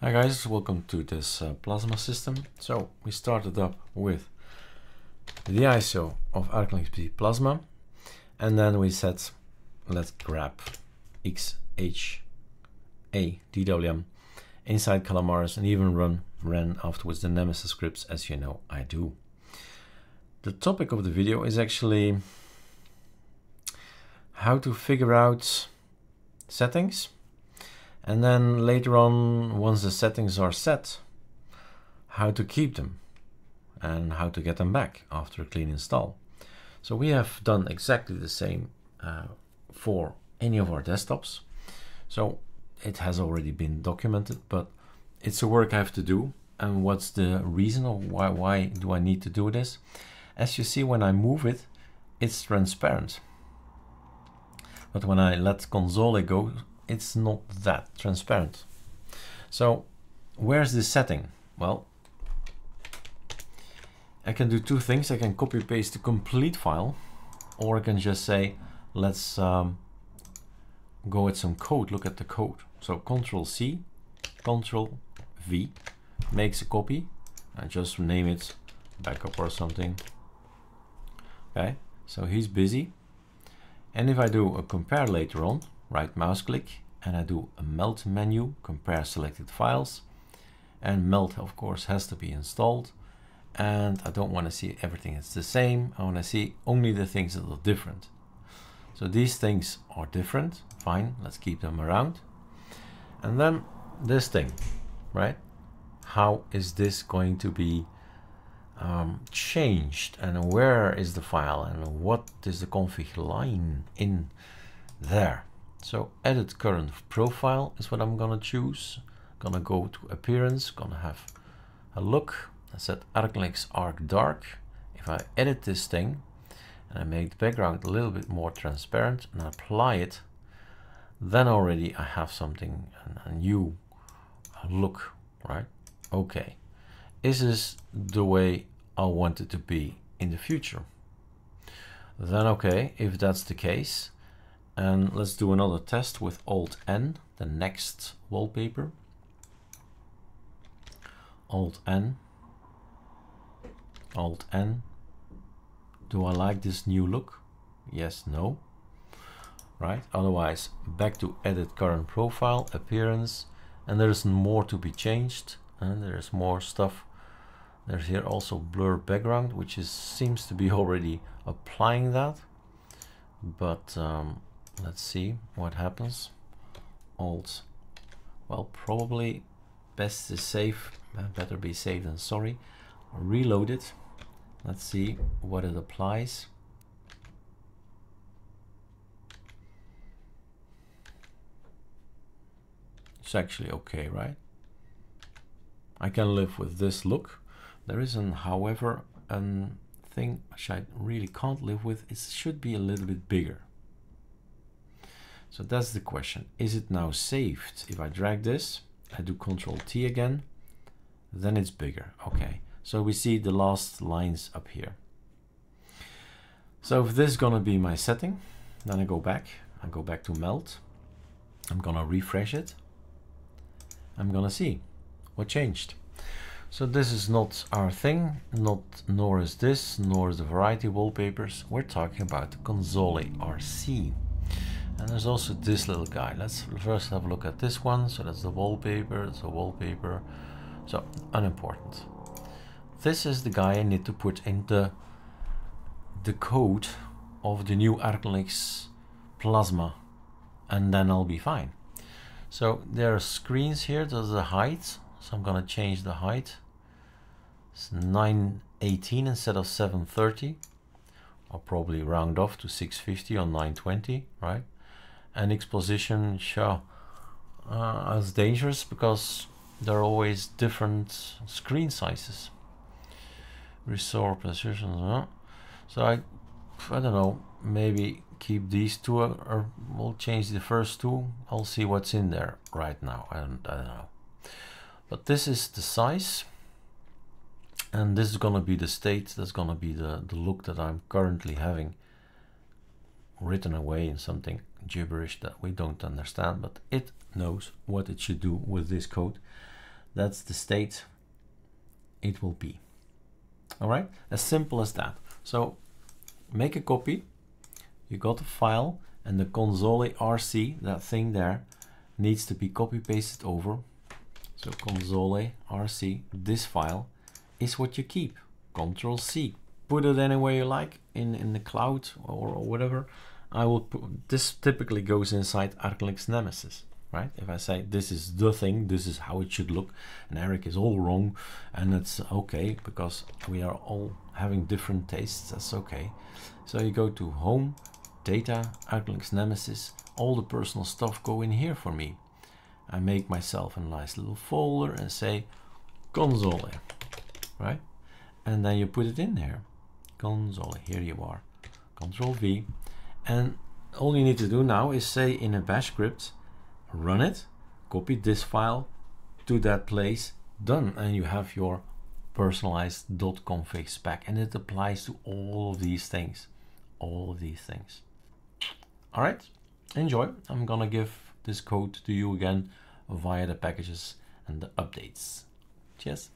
Hi guys, welcome to this uh, plasma system. So we started up with the ISO of ArcoLinux Plasma and then we said let's grab XHA DWM inside Calamares and even run ran afterwards the Nemesis scripts as you know I do. The topic of the video is actually how to figure out settings and then later on, once the settings are set, how to keep them and how to get them back after a clean install. So we have done exactly the same uh, for any of our desktops. So it has already been documented, but it's a work I have to do. And what's the reason or why, why do I need to do this? As you see, when I move it, it's transparent. But when I let Konsole go, it's not that transparent. So where's the setting? Well, I can do two things. I can copy paste the complete file or I can just say, let's um, go with some code, look at the code. So Control C, Control V makes a copy and just name it backup or something. Okay, so he's busy. And if I do a compare later on, right mouse click and I do a meld menu, compare selected files and meld of course has to be installed and I don't want to see everything is the same. I want to see only the things that are different. So these things are different. Fine, let's keep them around. And then this thing, right? How is this going to be um, changed and where is the file and what is the config line in there? So edit current profile is what I'm gonna choose. Gonna go to appearance, gonna have a look. I set ArcoLinux Arc Dark. If I edit this thing and I make the background a little bit more transparent and apply it, then already I have something, a new uh, look, right? Okay, is this the way I want it to be in the future? Then okay, if that's the case, and let's do another test with Alt N, the next wallpaper. Alt N. Alt N. Do I like this new look? Yes, no. Right, otherwise back to edit current profile, appearance, and there's more to be changed, and there's more stuff. There's here also blur background, which is seems to be already applying that, but um, let's see what happens. Alt. Well probably best is safe. Uh, better be safe than sorry. Reload it. Let's see what it applies. It's actually okay right? I can live with this look. There isn't however a thing which I really can't live with. It should be a little bit bigger so that's the question. Is it now saved? If I drag this, I do Control T again, then it's bigger. Okay, so we see the last lines up here. So if this is gonna be my setting, then I go back, I go back to meld. I'm gonna refresh it. I'm gonna see what changed. So this is not our thing, not nor is this, nor is the variety wallpapers. We're talking about konsolerc. And there's also this little guy. Let's first have a look at this one. So that's the wallpaper, it's a wallpaper. So unimportant. This is the guy I need to put in the, the code of the new ArcoLinux Plasma and then I'll be fine. So there are screens here, there's the height. So I'm gonna change the height. It's 918 instead of 730. I'll probably round off to 650 or 920, right? And exposition show uh, as dangerous because there are always different screen sizes. Restore precision huh? so I I don't know maybe keep these two or, or we'll change the first two. I'll see what's in there right now. I don't, I don't know. But this is the size and this is gonna be the state. That's gonna be the the look that I'm currently having written away in something gibberish that we don't understand, but it knows what it should do with this code. that's the state it will be. All right, as simple as that. So make a copy. You got the file and the konsolerc, that thing there, needs to be copy pasted over. So console RC, this file is what you keep. Control C. Put it anywhere you like in, in the cloud or, or whatever. I will put, this typically goes inside ArcoLinux Nemesis, right? If I say this is the thing, this is how it should look, and Erik is all wrong, and it's okay because we are all having different tastes, that's okay. So you go to Home, Data, ArcoLinux Nemesis, all the personal stuff go in here for me. I make myself a nice little folder and say console, right? And then you put it in there. Console, here you are. Control V, and all you need to do now is say in a bash script, run it, copy this file to that place, done. And you have your personalized .config spec. And it applies to all of these things, all of these things. All right, enjoy. I'm gonna give this code to you again via the packages and the updates. Cheers.